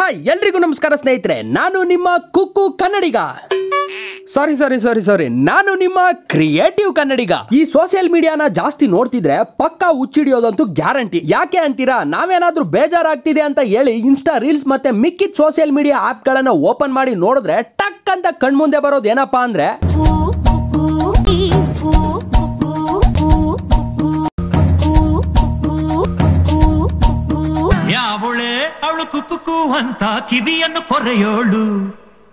Hi ಎಲ್ರಿಗೂ ನಮಸ್ಕಾರ ಸ್ನೇಹಿತರೆ. ನಾನು ನಿಮ್ಮ ಕುಕ್ಕು ಕನ್ನಡಿಗ. ಸಾರಿ ಸಾರಿ ಸಾರಿ ಸಾರಿ ನಾನು ನಿಮ್ಮ ಕ್ರಿಯೇಟಿವ್ ಕನ್ನಡಿಗ. ಈ ಸೋಷಿಯಲ್ ಮೀಡಿಯಾನ ಜಾಸ್ತಿ ನೋಡ್ತಿದ್ರೆ ಪಕ್ಕ ಹುಚ್ಚಿಡಿಯೋದಂತೂ ಗ್ಯಾರಂಟಿ ಯಾಕೆ ಅಂತೀರಾ? ನಾವೇನಾದ್ರೂ ಬೇಜಾರಾಗ್ತಿದೆ ಅಂತ ಹೇಳಿ ಇನ್ಸ್ಟಾ ರೀಲ್ಸ್ ಮತ್ತೆ ಮಿಕ್ಕಿದ ಸೋಷಿಯಲ್ ಮೀಡಿಯಾ ಆಪ್ ಗಳನ್ನ ಓಪನ್ ಮಾಡಿ ನೋಡಿದ್ರೆ ಟಕ್ ಅಂತ ಕಣ್ಮುಂದೆ ಬರೋದು ಏನಪ್ಪಾ ಅಂದ್ರೆ ಯಾವಳೆ ಅವಳು ಕುಕ್ಕು ಅಂತ ಕಿವಿಯನ್ನು ಕೊರೆಯೋಳು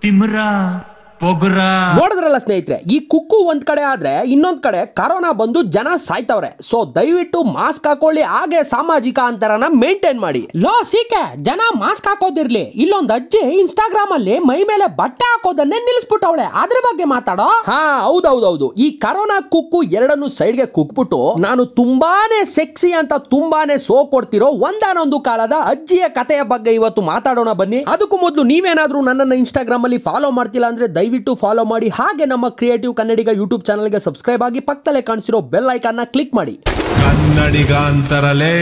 ತಿಮ್ರ ಪೊಗುರ ನೋಡಿದ್ರಲ್ಲ ಸ್ನೇಹಿತರೆ ಈ ಕುಕ್ಕು ಒಂದ್ ಕಡೆ ಆದ್ರೆ ಇನ್ನೊಂದ್ ಕಡೆ ಕರೋನಾ ಬಂದು ಜನ ಸಾಯ್ತವ್ರೆ. ಸೊ ದಯವಿಟ್ಟು ಮಾಸ್ಕ್ ಹಾಕೊಳ್ಳಿ ಹಾಗೆ ಸಾಮಾಜಿಕ ಅಂತರನ ಮೇಂಟೈನ್ ಮಾಡಿ. ಲೋ ಸೀಕೆ ಜನ ಮಾಸ್ಕ್ ಹಾಕೋದಿರ್ಲಿ. ಇಲ್ಲೊಂದ್ ಅಜ್ಜಿ ಇನ್ಸ್ಟಾಗ್ರಾಮ್ ಅಲ್ಲಿ ಮೈ ಮೇಲೆ ಬಟ್ಟೆ ಹಾಕೋದನ್ನೇ ನಿಲ್ಸ್ಬಿಟ್ಟವಳೆ ಅದ್ರ ಬಗ್ಗೆ ಮಾತಾಡೋ? ಹಾ ಹೌದೌದೌದು. ಈ ಕರೋನಾ ಕುಕ್ಕು ಎರಡನ್ನು ಸೈಡ್ಗೆ ಕುಕ್ಬಿಟ್ಟು ನಾನು ತುಂಬಾನೇ ಸೆಕ್ಸಿ ಅಂತ ತುಂಬಾನೇ ಸೋ ಕೊಡ್ತಿರೋ ಒಂದಾನೊಂದು ಕಾಲದ ಅಜ್ಜಿಯ ಕಥೆಯ ಬಗ್ಗೆ ಇವತ್ತು ಮಾತಾಡೋಣ ಬನ್ನಿ. ಅದಕ್ಕೂ ಮೊದಲು ನೀವೇನಾದ್ರೂ ನನ್ನನ್ನ ಇನ್ಸ್ಟಾಗ್ರಾಮ್ ಅಲ್ಲಿ ಫಾಲೋ ಮಾಡ್ತಿಲ್ಲ ಅಂದ್ರೆ ದಯವಿಟ್ಟು ಫಾಲೋ ಮಾಡಿ. ಹಾಗೆ ನಮ್ಮ ಕ್ರಿಯೇಟಿವ್ ಕನ್ನಡಿಗ ಯೂಟ್ಯೂಬ್ ಚಾನಲ್ಗೆ ಸಬ್ಸ್ಕ್ರೈಬ್ ಆಗಿ ಪಕ್ಕದಲ್ಲೇ ಕಾಣಿಸಿರೋ ಬೆಲ್ ಐಕಾನ್ನ ಕ್ಲಿಕ್ ಮಾಡಿ. ಕನ್ನಡಿಗ ಅಂತರಲೇ.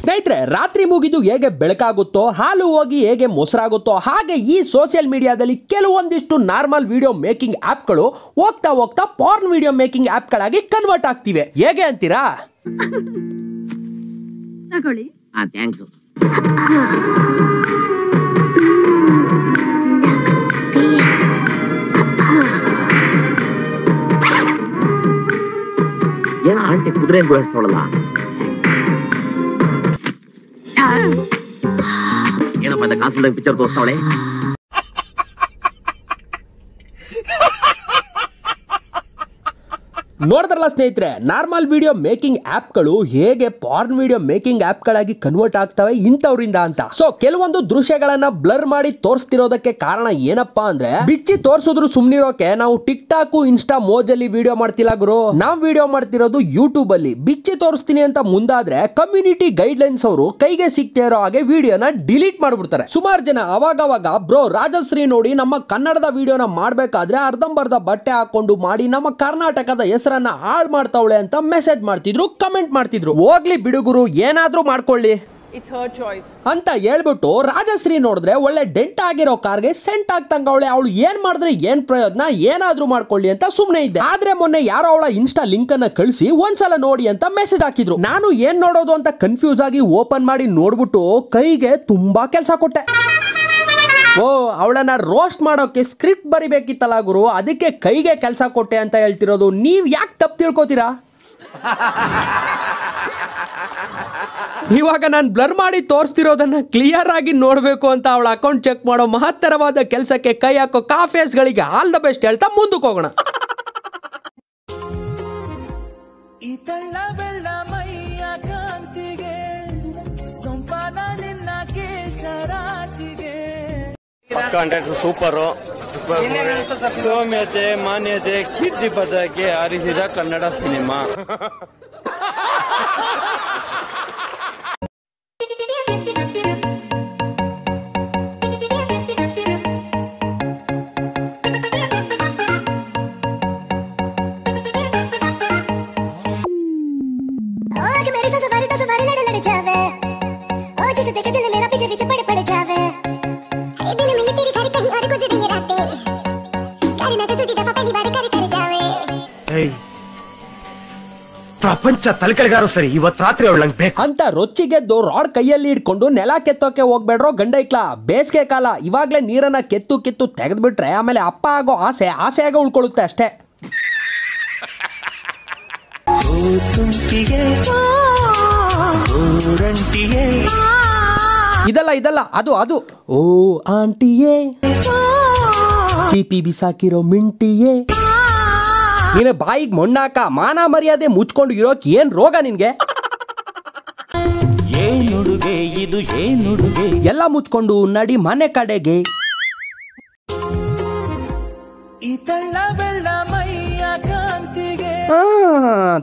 ಸ್ನೇಹಿತರೆ ರಾತ್ರಿ ಮುಗಿದು ಹೇಗೆ ಬೆಳಕಾಗುತ್ತೋ ಹಾಲು ಹೋಗಿ ಹೇಗೆ ಮೊಸರಾಗುತ್ತೋ ಹಾಗೆ ಈ ಸೋಷಿಯಲ್ ಮೀಡಿಯಾದಲ್ಲಿ ಕೆಲವೊಂದಿಷ್ಟು ನಾರ್ಮಲ್ ವಿಡಿಯೋ ಮೇಕಿಂಗ್ ಆ್ಯಪ್ಗಳು ಹೋಗ್ತಾ ಹೋಗ್ತಾ ಪಾರ್ನ್ ವಿಡಿಯೋ ಮೇಕಿಂಗ್ ಆ್ಯಪ್ಗಳಾಗಿ ಕನ್ವರ್ಟ್ ಆಗ್ತಿವೆ. ಹೇಗೆ ಅಂತೀರಾ? ತಗೊಳ್ಳಿ. ಹಾ ಥ್ಯಾಂಕ್ಸ್ ಏನ ಆಂಟಿ ಕುದುರೆ ಗುಳಿಸ್ತಾವಳಲ್ಲ ಏನಪ್ಪ ಕಾಸಲ್ದಾಗ ಪಿಕ್ಚರ್ ತೋರಿಸ್ತಾವಳೆ? ನೋಡಿದ್ರಲ್ಲ ಸ್ನೇಹಿತರೆ, ನಾರ್ಮಲ್ ವಿಡಿಯೋ ಮೇಕಿಂಗ್ ಆ್ಯಪ್ಗಳು ಹೇಗೆ ಪಾರ್ನ್ ವಿಡಿಯೋ ಮೇಕಿಂಗ್ ಆ್ಯಪ್ಗಳಾಗಿ ಕನ್ವರ್ಟ್ ಆಗ್ತವೆ ಇಂಥವ್ರಿಂದ ಅಂತ. ಸೊ ಕೆಲವೊಂದು ದೃಶ್ಯಗಳನ್ನ ಬ್ಲರ್ ಮಾಡಿ ತೋರಿಸ್ತಿರೋದಕ್ಕೆ ಕಾರಣ ಏನಪ್ಪಾ ಅಂದ್ರೆ, ಬಿಚ್ಚಿ ತೋರಿಸಿದ್ರು ಸುಮ್ನಿರೋಕೆ ನಾವು ಟಿಕ್ ಟಾಕ್ ಇನ್ಸ್ಟಾ ಮೋಜಲ್ಲಿ ವಿಡಿಯೋ ಮಾಡ್ತಿಲ್ಲ ಗುರು. ನಾವ್ ವಿಡಿಯೋ ಮಾಡ್ತಿರೋದು ಯೂಟ್ಯೂಬ್ ಅಲ್ಲಿ. ಬಿಚ್ಚಿ ತೋರಿಸ್ತೀನಿ ಅಂತ ಮುಂದಾದ್ರೆ ಕಮ್ಯುನಿಟಿ ಗೈಡ್ ಲೈನ್ಸ್ ಅವರು ಕೈಗೆ ಸಿಗ್ತಾ ಇರೋ ಹಾಗೆ ವಿಡಿಯೋನ ಡಿಲೀಟ್ ಮಾಡ್ಬಿಡ್ತಾರೆ. ಸುಮಾರು ಜನ ಅವಾಗವಾಗ, ಬ್ರೋ, ರಾಜಶ್ರೀ ನೋಡಿ ನಮ್ಮ ಕನ್ನಡದ ವಿಡಿಯೋನ ಮಾಡ್ಬೇಕಾದ್ರೆ ಅರ್ಧಂಬರ್ಧ ಬಟ್ಟೆ ಹಾಕೊಂಡು ಮಾಡಿ ನಮ್ಮ ಕರ್ನಾಟಕದ ಹೆಸರನ್ನ ಹಾಳು ಮಾಡ್ತಾವಳೆ ಅಂತ ಮೆಸೇಜ್ ಮಾಡ್ತಿದ್ರು ಕಮೆಂಟ್ ಮಾಡ್ತಿದ್ರು. ಹೋಗ್ಲಿ ಬಿಡುಗುರು ಏನಾದ್ರೂ ಮಾಡ್ಕೊಳ್ಳಿ. It's choice. ಅಂತ ಹೇಳ್ಬಿಟ್ಟು ರಾಜಶ್ರೀ ನೋಡಿದ್ರೆ ಒಳ್ಳೆ ಡೆಂಟ್ ಆಗಿರೋ ಕಾರ್ಗೆ ಸೆಂಟ್ ಆಗ್ತಂಗವಳೆ. ಅವಳು ಏನ್ ಮಾಡಿದ್ರೆ ಏನ್ ಪ್ರಯೋಜನ ಏನಾದ್ರೂ ಮಾಡ್ಕೊಳ್ಳಿ ಅಂತ ಸುಮ್ನೆ ಇದ್ದೆ. ಆದ್ರೆ ಮೊನ್ನೆ ಯಾರೋ ಅವಳ ಇನ್ಸ್ಟಾ ಲಿಂಕ್ ಅನ್ನ ಕಳಿಸಿ ಒಂದ್ಸಲ ನೋಡಿ ಅಂತ ಮೆಸೇಜ್ ಹಾಕಿದ್ರು. ನಾನು ಏನ್ ನೋಡೋದು ಅಂತ ಕನ್ಫ್ಯೂಸ್ ಆಗಿ ಓಪನ್ ಮಾಡಿ ನೋಡ್ಬಿಟ್ಟು ಕೈಗೆ ತುಂಬಾ ಕೆಲಸ ಕೊಟ್ಟೆ. ಓ, ಅವಳನ್ನ ರೋಸ್ಟ್ ಮಾಡೋಕೆ ಸ್ಕ್ರಿಪ್ಟ್ ಬರಿಬೇಕಿತ್ತಲ್ಲ ಗುರು, ಅದಕ್ಕೆ ಕೈಗೆ ಕೆಲಸ ಕೊಟ್ಟೆ ಅಂತ ಹೇಳ್ತಿರೋದು, ನೀವ್ ಯಾಕೆ ತಪ್ಪು ತಿಳ್ಕೊತೀರಾ? ಇವಾಗ ನಾನು ಬ್ಲರ್ ಮಾಡಿ ತೋರಿಸ್ತಿರೋದನ್ನ ಕ್ಲಿಯರ್ ಆಗಿ ನೋಡಬೇಕು ಅಂತ ಅವಳ ಅಕೌಂಟ್ ಚೆಕ್ ಮಾಡೋ ಮಹತ್ತರವಾದ ಕೆಲಸಕ್ಕೆ ಕೈ ಹಾಕೋ ಕಾಫೇಸ್ಗಳಿಗೆ ಆಲ್ ದ ಬೆಸ್ಟ್ ಹೇಳ್ತಾ ಮುಂದಕ್ಕೆ ಹೋಗೋಣ. ಕಾಂಟ್ರಾಕ್ಟರ್ ಸೂಪರು ಸೌಮ್ಯತೆ ಮಾನ್ಯತೆ ಕೀರ್ತಿ ಪದಕ್ಕೆ ಆರಿಸಿದ ಕನ್ನಡ ಸಿನಿಮಾ. ಪ್ರಪಂಚ ತಲೆಕೆಳಗಾರು ಸರಿ ಇವತ್ ರಾತ್ರಿ ಅವಳಂಗ್ ಬೇಕು. ಅಂತ ರೊಚ್ಚಿಗೆದ್ದು ರಾಡ್ ಕೈಯಲ್ಲಿ ಇಟ್ಕೊಂಡು ನೆಲ ಕೆತ್ತೋಕೆ ಹೋಗ್ಬೇಡ್ರೋ ಗಂಡೈಕ್ಲಾ ಬೇಸಿಗೆ ಕಾಲ ಇವಾಗ್ಲೇ ನೀರನ್ನ ಕೆತ್ತು ಕಿತ್ತು ತೆಗೆದ್ಬಿಟ್ರೆ ಆಮೇಲೆ ಅಪ್ಪ ಆಗೋ ಆಸೆ ಆಸೆ ಆಗೋ ಉಳ್ಕೊಳ್ಳುತ್ತೆ ಅಷ್ಟೇ. ಇದಲ್ಲ ಇದಲ್ಲ ಅದು ಅದು. ಓ ಆಂಟಿಯೇ. ಚೀಪಿ ಬಿಸಾಕಿರೋ ಮಿಂಟಿಯೇ. ನೀನು ಬಾಯಿಗೆ ಮೊಣ್ಣಾಕ ಮಾನ ಮರ್ಯಾದೆ ಮುಚ್ಕೊಂಡು ಇರೋಕೆ ಏನ್ ರೋಗ ನಿನ್ಗೆ? ಏನುಡುಗೆ ಇದು ಏನುಡುಗೆ ಎಲ್ಲ ಮುಚ್ಕೊಂಡು ನಡಿ ಮನೆ ಕಡೆಗೆ.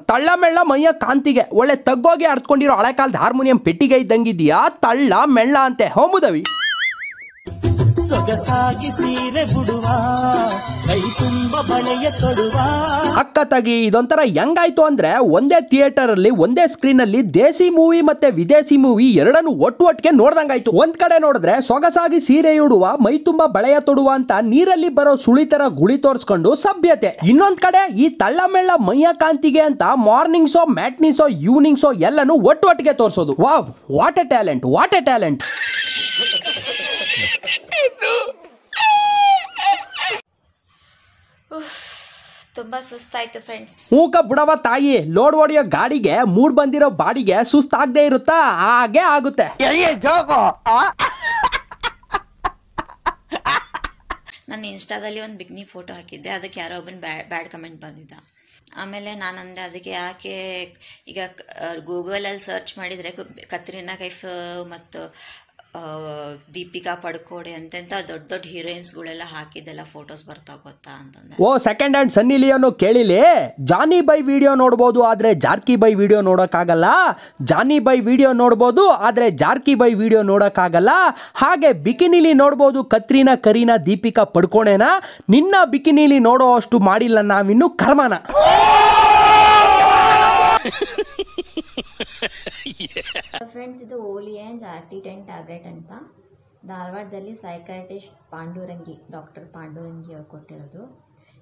ತಳ್ಳ ಮೆಳ್ಳ ಮೈಯ ಕಾಂತಿಗೆ. ಒಳ್ಳೆ ತಗ್ಗೋಗಿ ಅರ್ತ್ಕೊಂಡಿರೋ ಹಳೆ ಕಾಲದ ಹಾರ್ಮೋನಿಯಂ ಪೆಟ್ಟಿಗೆ ಇದ್ದಂಗಿದ್ಯಾ? ತಳ್ಳ ಮೆಳ್ಳ ಅಂತೆ. ಹೋಮುದವಿ ಸೊಗಸಾಗಿ ಸೀರೆ ಅಕ್ಕ ತಗಿ, ಇದೊಂಥರ ಹೆಂಗಾಯ್ತು ಅಂದ್ರೆ ಒಂದೇ ಥಿಯೇಟರ್ ಅಲ್ಲಿ ಒಂದೇ ಸ್ಕ್ರೀನ್ ಅಲ್ಲಿ ದೇಸಿ ಮೂವಿ ಮತ್ತೆ ವಿದೇಶಿ ಮೂವಿ ಎರಡನ್ನು ಒಟ್ಟು ಒಟ್ಟಿಗೆ ನೋಡ್ದಂಗಾಯ್ತು. ಒಂದ್ ಕಡೆ ನೋಡಿದ್ರೆ ಸೊಗಸಾಗಿ ಸೀರೆ ಉಡುವ, ಮೈ ತುಂಬಾ ಬಳೆಯ ತೊಡುವ ಅಂತ ನೀರಲ್ಲಿ ಬರೋ ಸುಳಿತರ ಗುಳಿ ತೋರಿಸ್ಕೊಂಡು ಸಭ್ಯತೆ. ಇನ್ನೊಂದ್ ಕಡೆ ಈ ತಳ್ಳಮೆಳ್ಳ ಮೈಯ ಕಾಂತಿಗೆ ಅಂತ morning show, matinee show, evening ಎಲ್ಲಾನು ಒಟ್ಟು ಒಟ್ಟಿಗೆ ತೋರಿಸೋದು. Wow, what a talent, what a talent. ತುಂಬ ಸುಸ್ತಾಯಿತು ಫ್ರೆಂಡ್ಸ್ ಊಕ ಬುಡವ ತಾಯಿ ಲೋಡ್ ಹೊಡೆಯೋ ಗಾಡಿಗೆ ಮೂಡ್ ಬಂದಿರೋ ಬಾಡಿಗೆ ಸುಸ್ತಾಗದೆ ಇರುತ್ತಾ? ಹಾಗೆ ಆಗುತ್ತೆ. ನಾನು ಇನ್ಸ್ಟಾದಲ್ಲಿ ಒಂದು ಬಿಗ್ನಿ ಫೋಟೋ ಹಾಕಿದ್ದೆ. ಅದಕ್ಕೆ ಯಾರೋ ಒಬ್ಬನ ಬ್ಯಾ ಬ್ಯಾಡ್ ಕಮೆಂಟ್ ಬಂದಿದ್ದ. ಆಮೇಲೆ ನಾನು ಅಂದೆ ಅದಕ್ಕೆ ಯಾಕೆ ಈಗ ಗೂಗಲಲ್ಲಿ ಸರ್ಚ್ ಮಾಡಿದರೆ ಕತ್ರಿನಾ ಕೈಫ್ ಮತ್ತು ದೀಪಿಕಾ ಪಡ್ಕೋಡೆ ಅಂತೆಂತ ದೊಡ್ಡ ದೊಡ್ಡ ಹೀರೋಯಿನ್ಸ್ಗಳೆಲ್ಲ ಹಾಕಿದ್ದೆಲ್ಲ ಫೋಟೋಸ್ ಬರ್ತಾ ಗೊತ್ತಾ ಅಂತಂದ್ರೆ. ಓ ಸೆಕೆಂಡ್ ಹ್ಯಾಂಡ್ ಸನ್ನಿ ಲಿಯೋನು ಕೇಳಿಲಿ? ಜಾನಿ ಬೈ ವಿಡಿಯೋ ನೋಡ್ಬೋದು ಆದ್ರೆ ಜಾರ್ಕಿ ಬೈ ವಿಡಿಯೋ ನೋಡೋಕ್ಕಾಗಲ್ಲ. ಜಾನಿ ಬೈ ವಿಡಿಯೋ ನೋಡ್ಬೋದು ಆದ್ರೆ ಜಾರ್ಕಿ ಬೈ ವಿಡಿಯೋ ನೋಡೋಕ್ಕಾಗಲ್ಲ. ಹಾಗೆ ಬಿಕಿನಿಲಿ ನೋಡ್ಬೋದು ಕತ್ರಿನಾ ಕರೀನಾ ದೀಪಿಕಾ ಪಡ್ಕೋಣೆನ. ನಿನ್ನ ಬಿಕಿನಿಲಿ ನೋಡೋ ಅಷ್ಟು ಮಾಡಿಲ್ಲ ನಾವಿನ್ನು ಕರ್ಮನ. ಫ್ರೆಂಡ್ಸ್ ಇದು Oleanz R T ten tablet ಅಂತ. ಧಾರವಾಡದಲ್ಲಿ ಸೈಕಾಟಿಸ್ಟ್ ಪಾಂಡುರಂಗಿ ಡಾಕ್ಟರ್ ಪಾಂಡುರಂಗಿ ಅವ್ರು ಕೊಟ್ಟಿರೋದು.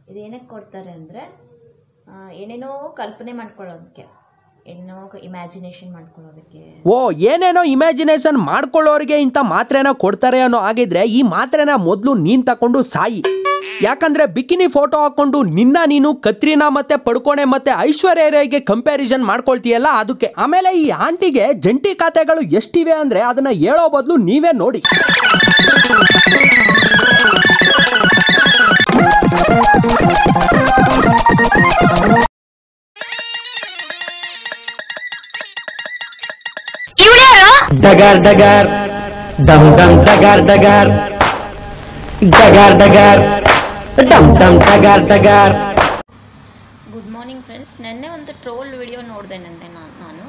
ಇದು ಏನಕ್ಕೆ ಕೊಡ್ತಾರೆ ಅಂದರೆ ಏನೇನೋ ಕಲ್ಪನೆ ಮಾಡ್ಕೊಳ್ಳೋದಕ್ಕೆ, ಏನೇನೋ ಇಮ್ಯಾಜಿನೇಷನ್ ಮಾಡ್ಕೊಳ್ಳೋದಕ್ಕೆ. ಓ, ಏನೇನೋ ಇಮ್ಯಾಜಿನೇಷನ್ ಮಾಡ್ಕೊಳ್ಳೋರಿಗೆ ಇಂಥ ಮಾತ್ರೆನ ಕೊಡ್ತಾರೆ ಅನ್ನೋ ಆಗಿದ್ರೆ ಈ ಮಾತ್ರೆನ ಮೊದಲು ನೀನು ತಕೊಂಡು ಸಾಯಿ. ಯಾಕಂದ್ರೆ ಬಿಕಿನಿ ಫೋಟೋ ಹಾಕೊಂಡು ನಿನ್ನ ನೀನು ಕತ್ರಿನಾ ಮತ್ತೆ ಪಡ್ಕೋಣೆ ಮತ್ತೆ ಐಶ್ವರ್ಯ ರೈಗೆ ಕಂಪ್ಯಾರಿಸನ್ ಮಾಡ್ಕೊಳ್ತೀಯಲ್ಲ ಅದಕ್ಕೆ ಆಮೇಲೆ ಈ ಆಂಟಿಗೆ ಜಂಟಿ ಖಾತೆಗಳು ಎಷ್ಟಿವೆ ಅಂದ್ರೆ ಅದನ್ನ ಹೇಳೋ ಬದಲು ನೀವೇ ನೋಡಿ. ಡಗಾರ್ ಡಗಾರ್. ಡಮ್ ಡಮ್ ಡಗಾರ್ ಡಗಾರ್. ಡಗಾರ್ ಡಗಾರ್. ಡಮ್ ಡಮ್ ಡಗಾರ್ ಡಗಾರ್ ಗುಡ್ ಮಾರ್ನಿಂಗ್ ಫ್ರೆಂಡ್ಸ್ ನೆನ್ನೆ ಒಂದು ಟ್ರೋಲ್ ವಿಡಿಯೋ ನೋಡಿದೆ ನಂದೆ ನಾನು ನಾನು.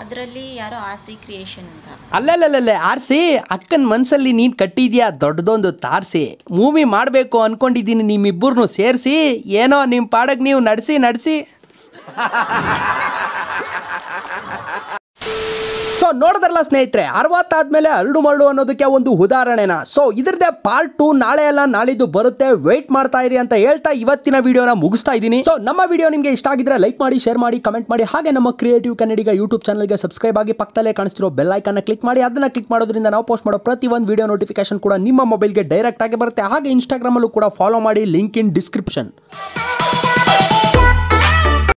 ಅದರಲ್ಲಿ ಯಾರೋ ಆಸಿ ಕ್ರಿಯೇಷನ್ ಅಂತ. ಅಲ್ಲಲ್ಲಲ್ಲೇ ಆರ್ಸಿ ಅಕ್ಕನ ಮನಸ್ಸಲ್ಲಿ ನೀನು ಕಟ್ಟಿದ್ಯಾ ದೊಡ್ಡದೊಂದು ತಾರ್ಸಿ. ಮೂವಿ ಮಾಡಬೇಕು ಅನ್ಕೊಂಡಿದ್ದೀನಿ ನಿಮ್ಮಿಬ್ಬರನ್ನು ಸೇರಿಸಿ. ಏನೋ ನಿಮ್ಮ ಪಾಡಕ್ಕೆ ನೀವು ನಡೆಸಿ ನಡೆಸಿ. ಸೊ ನೋಡಿದ್ರಲ್ಲ ಸ್ನೇಹಿತರೆ, ಅರವತ್ತಾದ್ಮೇಲೆ ಅರಡು ಮರಳು ಅನ್ನೋದಕ್ಕೆ ಒಂದು ಉದಾಹರಣೆನ? ಸೊ ಇದ್ರದ್ದೇ ಪಾರ್ಟ್ ಟು ನಾಳೆ ಎಲ್ಲ ನಾಳಿದ್ದು ಬರುತ್ತೆ. ವೇಟ್ ಮಾಡ್ತಾ ಇರಿ ಅಂತ ಹೇಳ್ತಾ ಇವತ್ತಿನ ವಿಡಿಯೋನ ಮುಗಿಸ್ತಾ ಇದ್ದೀನಿ. ಸೊ ನಮ್ಮ ವಿಡಿಯೋ ನಿಮಗೆ ಇಷ್ಟ ಆಗಿದ್ರೆ ಲೈಕ್ ಮಾಡಿ ಶೇರ್ ಮಾಡಿ ಕಮೆಂಟ್ ಮಾಡಿ. ಹಾಗೆ ನಮ್ಮ ಕ್ರಿಯೇಟಿವ್ ಕನ್ನಡಿಗ ಯೂಟ್ಯೂಬ್ ಚಾನಲ್ಗೆ ಸಬ್ಸ್ಕ್ರೈಬ್ ಆಗಿ ಪಕ್ಕದಲ್ಲೇ ಕಾಣಿಸ್ತಿರೋ ಬೆಲ್ ಐಕನ್ನ ಕ್ಲಿಕ್ ಮಾಡಿ. ಅದನ್ನ ಕ್ಲಿಕ್ ಮಾಡೋದ್ರಿಂದ ನಾವು ಪೋಸ್ಟ್ ಮಾಡೋ ಪ್ರತಿ ಒಂದು ವಿಡಿಯೋ ನೋಟಿಫಿಕೇಶನ್ ಕೂಡ ನಿಮ್ಮ ಮೊಬೈಲ್ಗೆ ಡೈರೆಕ್ಟ್ ಆಗಿ ಬರುತ್ತೆ. ಹಾಗೆ ಇನ್ಸ್ಟಾಗ್ರಾಮಲ್ಲೂ ಕೂಡ ಫಾಲೋ ಮಾಡಿ ಲಿಂಕ್ ಇನ್ ಡಿಸ್ಕ್ರಿಪ್ಷನ್